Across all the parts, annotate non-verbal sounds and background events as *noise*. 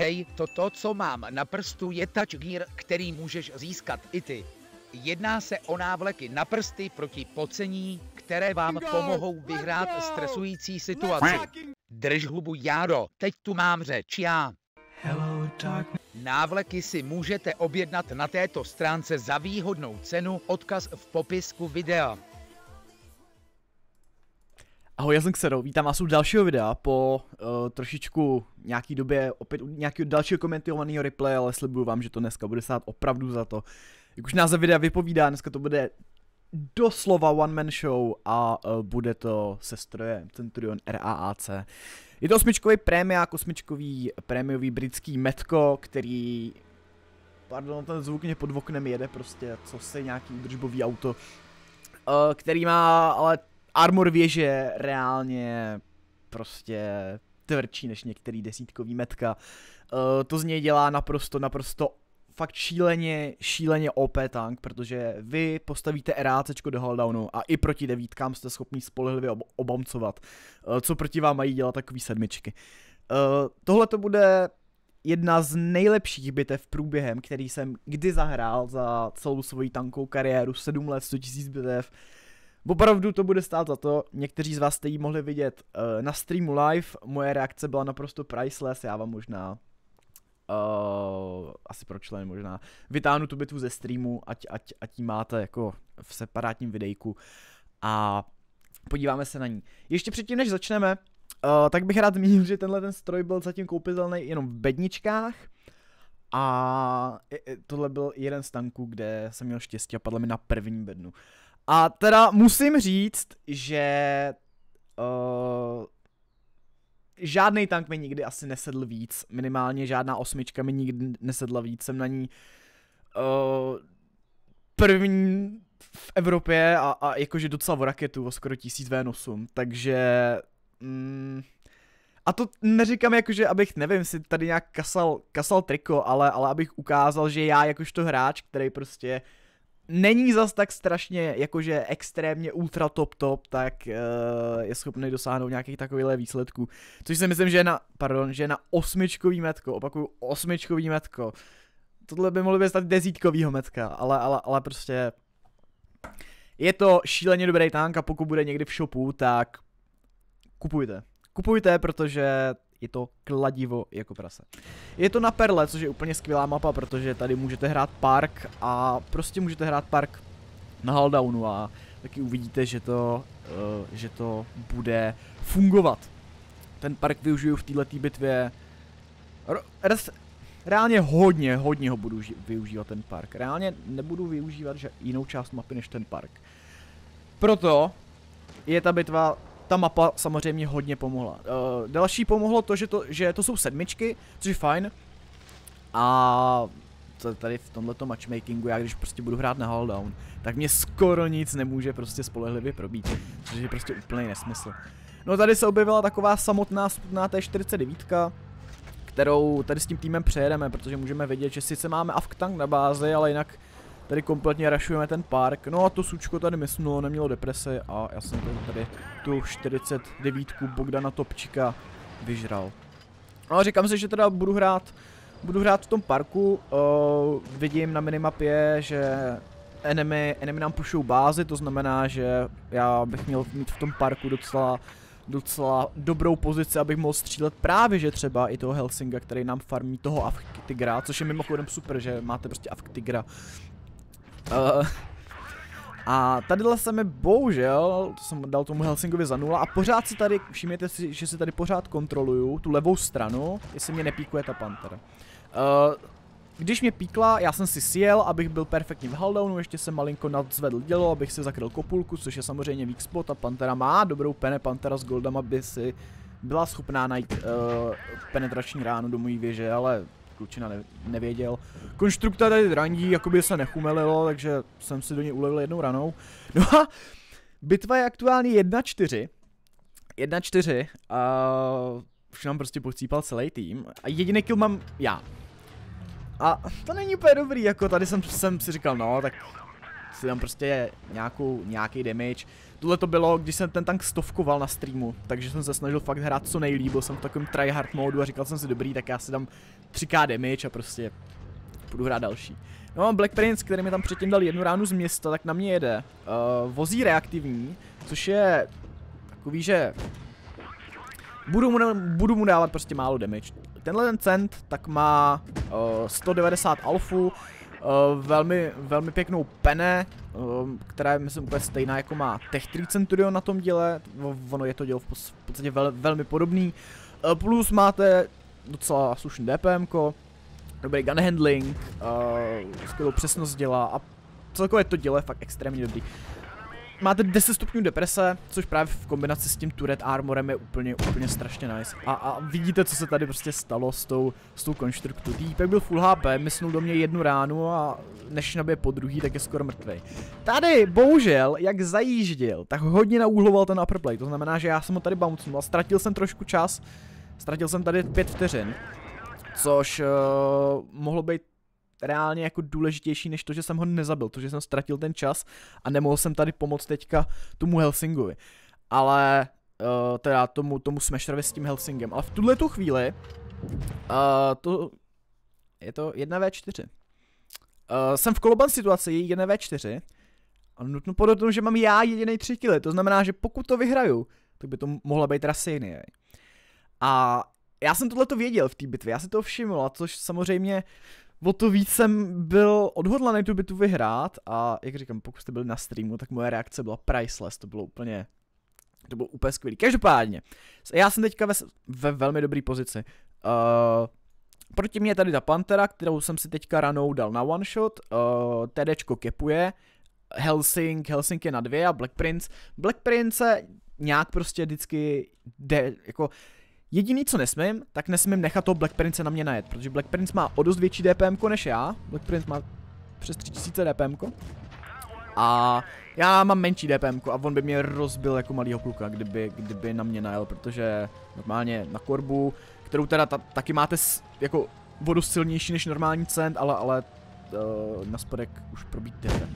Hej, toto, co mám na prstu, je touch gear, který můžeš získat i ty. Jedná se o návleky na prsty proti pocení, které vám pomohou vyhrát stresující situaci. Drž hubu Járo, teď tu mám řeč já. Návleky si můžete objednat na této stránce za výhodnou cenu, odkaz v popisku videa. Ahoj, já jsem Xero, vítám vás u dalšího videa po uh, trošičku nějaký době, opět u nějakého dalšího komentovaného replay, ale slibuju vám, že to dneska bude stát opravdu za to. Jak už název videa vypovídá, dneska to bude doslova one man show a uh, bude to se strojem Centurion RAAC. Je to osmičkový prémia, osmičkový prémiový britský metko, který... Pardon, ten zvuk mě pod oknem jede prostě, co se nějaký údržbový auto. Uh, který má ale armor věže reálně prostě tvrdší než některý desítkový metka. Uh, to z něj dělá naprosto, naprosto fakt šíleně, šíleně OP tank, protože vy postavíte RAC do Haldownu a i proti devítkám jste schopný spolehlivě ob- obamcovat, uh, co proti vám mají dělat takový sedmičky. Uh, Tohle to bude jedna z nejlepších bitev průběhem, který jsem kdy zahrál za celou svoji tankovou kariéru, 7 let, 100 000 bitev. Opravdu to bude stát za to, někteří z vás jste ji mohli vidět uh, na streamu live, moje reakce byla naprosto priceless, já vám možná Uh, asi pro člen možná. Vytáhnu tu bitvu ze streamu, ať, ať, ať ji máte jako v separátním videjku a podíváme se na ní. Ještě předtím, než začneme, uh, tak bych rád zmínil, že tenhle ten stroj byl zatím koupitelný jenom v bedničkách a tohle byl jeden z tanků, kde jsem měl štěstí a padl mi na první bednu. A teda musím říct, že uh, žádný tank mi nikdy asi nesedl víc, minimálně žádná osmička mi nikdy nesedla víc, jsem na ní uh, první v Evropě a, a jakože docela v raketu o skoro 1000 V8, takže mm, a to neříkám jakože, abych, nevím, si tady nějak kasal, kasal triko, ale, ale abych ukázal, že já jakožto hráč, který prostě není zas tak strašně jakože extrémně ultra top top, tak uh, je schopný dosáhnout nějakých takovýchhle výsledků. Což si myslím, že je na, pardon, že je na osmičkový metko, opakuju, osmičkový metko. Tohle by mohlo být stát desítkovýho metka, ale, ale, ale prostě je to šíleně dobrý tank a pokud bude někdy v shopu, tak kupujte. Kupujte, protože je to kladivo jako prase. Je to na Perle, což je úplně skvělá mapa, protože tady můžete hrát park a prostě můžete hrát park na Haldownu a taky uvidíte, že to, uh, že to bude fungovat. Ten park využiju v této bitvě. Reálně hodně, hodně ho budu využívat ten park. Reálně nebudu využívat že jinou část mapy než ten park. Proto je ta bitva ta mapa samozřejmě hodně pomohla. Uh, další pomohlo to že, to, že to jsou sedmičky, což je fajn. A tady v tomto matchmakingu, já když prostě budu hrát na Halldown, tak mě skoro nic nemůže prostě spolehlivě probít, což je prostě úplný nesmysl. No tady se objevila taková samotná sputná T49, kterou tady s tím týmem přejedeme, protože můžeme vidět, že sice máme Afktang na bázi, ale jinak Tady kompletně rašujeme ten park. No a to sučko tady mysnulo, nemělo deprese a já jsem tady tu 49 Bogdana Topčika vyžral. No a říkám si, že teda budu hrát, budu hrát v tom parku. Uh, vidím na minimapě, že enemy, enemy nám pušou bázi, to znamená, že já bych měl mít v tom parku docela docela dobrou pozici, abych mohl střílet právě, že třeba i toho Helsinga, který nám farmí toho Aftigra, což je mimochodem super, že máte prostě Aftigra Uh, a tady se mi bohužel, to jsem dal tomu Helsingovi za nula a pořád si tady, všimněte si, že si tady pořád kontroluju tu levou stranu, jestli mě nepíkuje ta Pantera. Uh, když mě píkla, já jsem si sjel, abych byl perfektně v haldownu, ještě jsem malinko nadzvedl dělo, abych si zakryl kopulku, což je samozřejmě weak spot a Pantera má dobrou pene, Pantera s goldama by si byla schopná najít uh, penetrační ránu do mojí věže, ale klučina ne, nevěděl. Konstrukta tady randí, jakoby se nechumelilo, takže jsem si do něj ulevil jednou ranou. *laughs* No a bitva je aktuálně 1-4. 1-4 a už nám prostě pocípal celý tým a jediný kill mám já. A to není úplně dobrý, jako tady jsem, jsem si říkal, no tak si tam prostě nějakou, nějaký damage. Tohle to bylo, když jsem ten tank stovkoval na streamu, takže jsem se snažil fakt hrát co nejlíp, byl jsem v takovém tryhard modu a říkal jsem si dobrý, tak já si dám 3k damage a prostě budu hrát další. No mám Black Prince, který mi tam předtím dal jednu ránu z města, tak na mě jede. Uh, vozí reaktivní, což je takový, že budu mu, budu mu dávat prostě málo damage. Tenhle ten cent tak má uh, 190 alfu, uh, velmi, velmi pěknou pene, uh, která je myslím úplně stejná jako má Tech 3 Centurion na tom díle, ono je to dílo v podstatě vel, velmi podobný. Uh, plus máte docela slušný DPM, dobrý gun handling, uh, skvělou přesnost dělá a celkově to dělo je fakt extrémně dobrý. Máte 10 stupňů deprese, což právě v kombinaci s tím turret armorem je úplně, úplně strašně nice. A, a vidíte, co se tady prostě stalo s tou, s tou konstruktu. Týpek byl full HP, myslnul do mě jednu ránu a než nabije po druhý, tak je skoro mrtvý. Tady, bohužel, jak zajížděl, tak hodně naúhloval ten upper play. To znamená, že já jsem ho tady bouncnul a ztratil jsem trošku čas. Ztratil jsem tady pět vteřin. Což uh, mohlo být reálně jako důležitější než to, že jsem ho nezabil, to, že jsem ztratil ten čas a nemohl jsem tady pomoct teďka tomu Helsingovi. Ale uh, teda tomu, tomu Smasherovi s tím Helsingem. Ale v tuhle tu chvíli uh, to je to 1v4. Uh, jsem v koloban situaci 1v4 a nutno podotknout, že mám já jediný 3 killy, to znamená, že pokud to vyhraju, tak by to mohla být Rassini. A já jsem tohle to věděl v té bitvě, já si to všiml, a což samozřejmě o to víc jsem byl odhodlaný tu bitvu vyhrát a jak říkám, pokud jste byli na streamu, tak moje reakce byla priceless, to bylo úplně, to bylo úplně skvělý. Každopádně, já jsem teďka ve, ve velmi dobré pozici. Uh, proti mě je tady ta Pantera, kterou jsem si teďka ranou dal na one shot, uh, TDčko kepuje, Helsing, Helsing je na dvě a Black Prince. Black Prince nějak prostě vždycky jde, jako Jediný, co nesmím, tak nesmím nechat toho Black Prince na mě najet, protože Black Prince má o dost větší DPM než já. Black Prince má přes 3000 DPM. A já mám menší DPM a on by mě rozbil jako malýho kluka, kdyby, kdyby na mě najel, protože normálně na korbu, kterou teda ta, taky máte s, jako vodu silnější než normální cent, ale, ale uh, na spodek už probít jdete.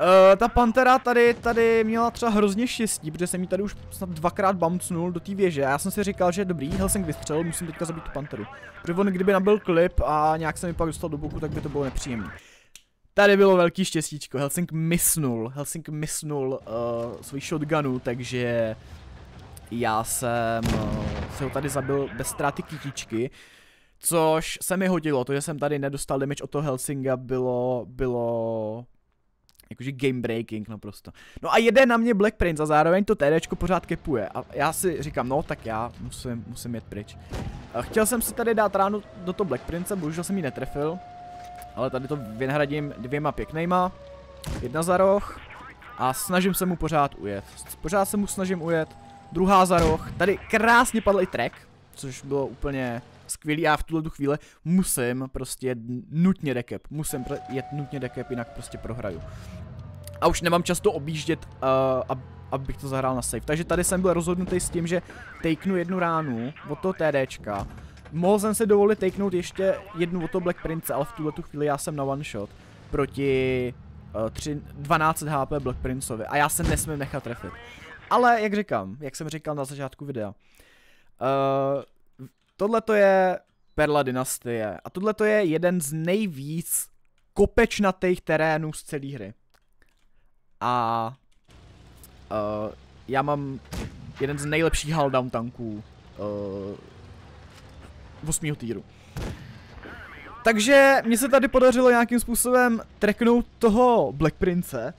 Uh, ta Pantera tady, tady měla třeba hrozně štěstí, protože jsem jí tady už snad dvakrát bouncnul do té věže a já jsem si říkal, že dobrý, Helsing vystřelil, musím teďka zabít tu Panteru. Protože on kdyby nabil klip a nějak se mi pak dostal do boku, tak by to bylo nepříjemné. Tady bylo velký štěstíčko, Helsing misnul, Helsing misnul uh, svůj shotgunu, takže já jsem uh, se ho tady zabil bez ztráty kytičky. Což se mi hodilo, to, že jsem tady nedostal damage od toho Helsinga, bylo, bylo Jakože game breaking naprosto. No a jede na mě Black Prince a zároveň to TDčko pořád kepuje. A já si říkám, no tak já musím, musím jet pryč. A chtěl jsem si tady dát ránu do toho Black Prince, bohužel jsem ji netrefil. Ale tady to vynhradím dvěma pěknejma. Jedna za roh. A snažím se mu pořád ujet. Pořád se mu snažím ujet. Druhá za roh. Tady krásně padl i track, což bylo úplně skvělý. Já v tuhle tu chvíli musím prostě jet nutně decap. Musím jet nutně decap, jinak prostě prohraju. A už nemám často objíždět, uh, abych to zahrál na save. Takže tady jsem byl rozhodnutý s tím, že takenu jednu ránu od toho TDčka. Mohl jsem si dovolit takenout ještě jednu od toho Black Prince, ale v tuhle tu chvíli já jsem na one shot proti uh, 3, 12 HP Black Princeovi a já se nesmím nechat trefit. Ale jak říkám, jak jsem říkal na začátku videa, uh, tohle to je Perla dynastie a tohle to je jeden z nejvíc kopečnatých terénů z celé hry. A uh, já mám jeden z nejlepších down tanků uh, 8. týru. Takže mě se tady podařilo nějakým způsobem treknout toho Black Prince.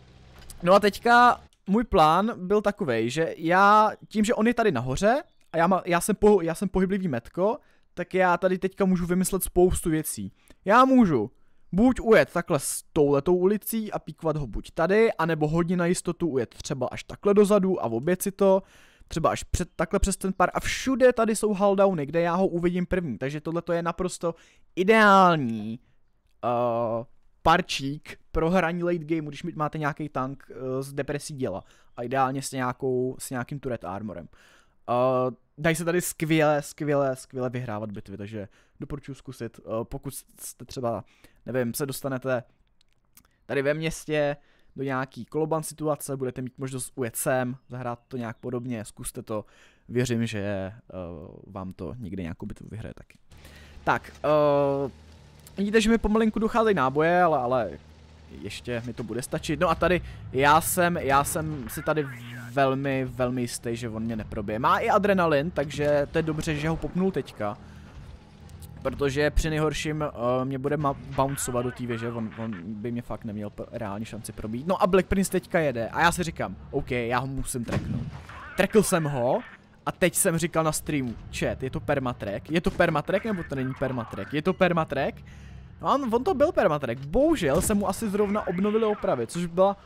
No a teďka můj plán byl takový, že já tím, že on je tady nahoře a já, má, já, jsem, po, já jsem pohyblivý metko, tak já tady teďka můžu vymyslet spoustu věcí. Já můžu buď ujet takhle s touhletou ulicí a píkovat ho buď tady, anebo hodně na jistotu ujet třeba až takhle dozadu a obět si to, třeba až před, takhle přes ten pár a všude tady jsou huldowny, kde já ho uvidím první, takže tohle je naprosto ideální uh, parčík pro hraní late game, když máte nějaký tank uh, z depresí děla a ideálně s, nějakou, s nějakým turret armorem. Uh, dají se tady skvěle, skvěle, skvěle vyhrávat bitvy, takže doporučuji zkusit. Uh, pokud jste třeba, nevím, se dostanete tady ve městě, do nějaký koloban situace, budete mít možnost ujet sem, zahrát to nějak podobně, zkuste to, věřím, že uh, vám to někde nějakou bitvu vyhraje taky. Tak, uh, vidíte, že mi pomalinku docházejí náboje, ale, ale ještě mi to bude stačit. No a tady já jsem, já jsem si tady velmi, velmi jistý, že on mě neprobije. Má i adrenalin, takže to je dobře, že ho popnul teďka. Protože při nejhorším uh, mě bude bouncovat do té věže, on, on by mě fakt neměl reálně šanci probít. No a Black Prince teďka jede a já si říkám, OK, já ho musím tracknout. Trackl jsem ho a teď jsem říkal na streamu, chat, je to permatrack, je to permatrack nebo to není permatrack, je to permatrack? No on, on to byl permatrack, bohužel jsem mu asi zrovna obnovili opravy, což byla,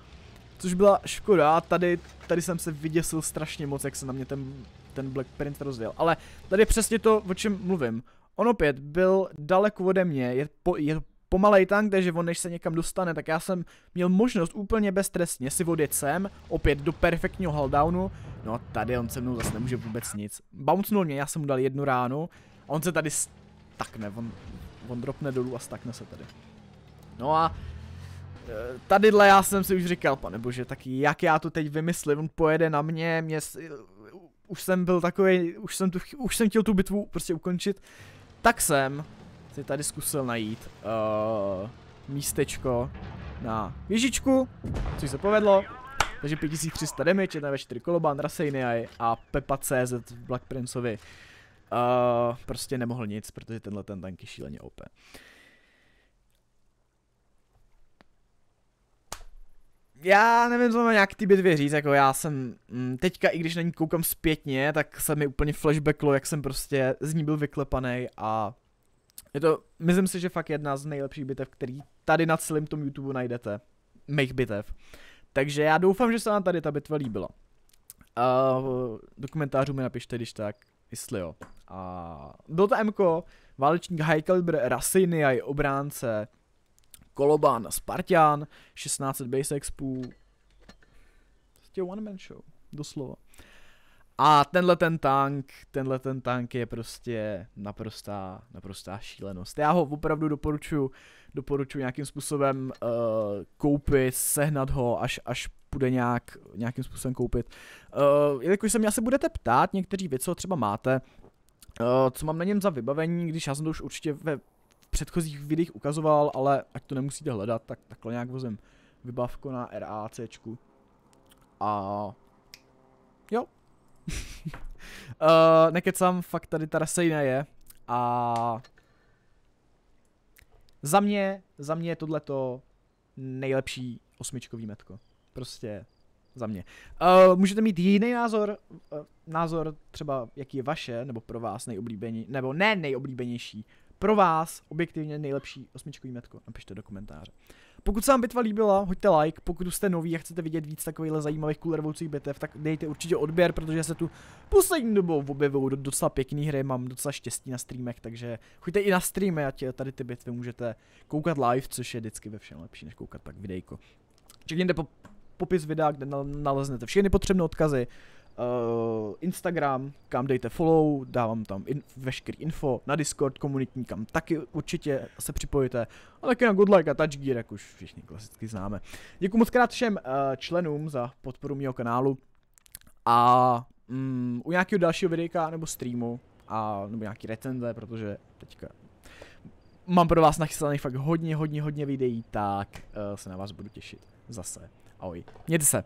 což byla škoda, tady, tady jsem se vyděsil strašně moc, jak se na mě ten, ten Black Prince rozděl, ale tady je přesně to, o čem mluvím. On opět byl daleko ode mě, je, po, je pomalej tank, takže on než se někam dostane, tak já jsem měl možnost úplně beztrestně si odjet sem, opět do perfektního huldownu, no a tady on se mnou zase nemůže vůbec nic. Bouncenul mě, já jsem mu dal jednu ránu, a on se tady stakne, on, on dropne dolů a stakne se tady. No a e, tadyhle já jsem si už říkal, pane bože, tak jak já to teď vymyslím, on pojede na mě, mě už jsem byl takový, už jsem, tu, už jsem chtěl tu bitvu prostě ukončit, tak jsem si tady zkusil najít uh, místečko na věžičku, což se povedlo. Takže 5300 damage, jedna ve 4 koloban, Rasejniaj a Pepa CZ Black Princeovi. Prostě nemohl nic, protože tenhle ten tank je šíleně OP. já nevím, co mám nějak ty bitvě říct, jako já jsem mm, teďka, i když na ní koukám zpětně, tak se mi úplně flashbacklo, jak jsem prostě z ní byl vyklepaný a je to, myslím si, že fakt jedna z nejlepších bitev, který tady na celém tom YouTube najdete. Mých bitev. Takže já doufám, že se vám tady ta bitva líbila. Uh, do komentářů mi napište, když tak, jestli jo. A to MK, válečník High Caliber, Rasiny, obránce, Koloban, Spartan, 1600 base expů. Prostě one man show, doslova. A tenhle ten tank, tenhle ten tank je prostě naprostá, naprostá šílenost. Já ho opravdu doporučuji, doporučuji nějakým způsobem uh, koupit, sehnat ho, až, až bude nějak, nějakým způsobem koupit. Uh, jelikož se mě asi budete ptát, někteří věci, co třeba máte, co mám na něm za vybavení, když já jsem to už určitě ve předchozích videích ukazoval, ale ať to nemusíte hledat, tak takhle nějak vozím vybavku na RACčku. A jo, uh, *laughs* nekecám, fakt tady ta rasejna je. A za mě, za mě je tohleto nejlepší osmičkový metko. Prostě za mě. Uh, můžete mít jiný názor, uh, názor třeba jaký je vaše, nebo pro vás nejoblíbenější, nebo ne nejoblíbenější, pro vás objektivně nejlepší osmičkový metko. Napište do komentáře. Pokud se vám bitva líbila, hoďte like, pokud jste noví a chcete vidět víc takovýchhle zajímavých cool rvoucích bitev, tak dejte určitě odběr, protože se tu poslední dobou objevují docela pěkný hry, mám docela štěstí na streamech, takže choďte i na streamy, ať tady ty bitvy můžete koukat live, což je vždycky ve všem lepší, než koukat pak videjko. Čekněte po popis videa, kde naleznete všechny potřebné odkazy, uh, Instagram, kam dejte follow, dávám tam in, veškerý info, na Discord komunitní, kam taky určitě se připojite, a taky na Godlike a Touch Gear, jak už všichni klasicky známe. Děkuji moc krát všem uh, členům za podporu mého kanálu a um, u nějakého dalšího videa nebo streamu a nebo nějaký recenze, protože teďka mám pro vás nachystaných fakt hodně, hodně, hodně videí, tak uh, se na vás budu těšit zase. Ahoj. Mějte se.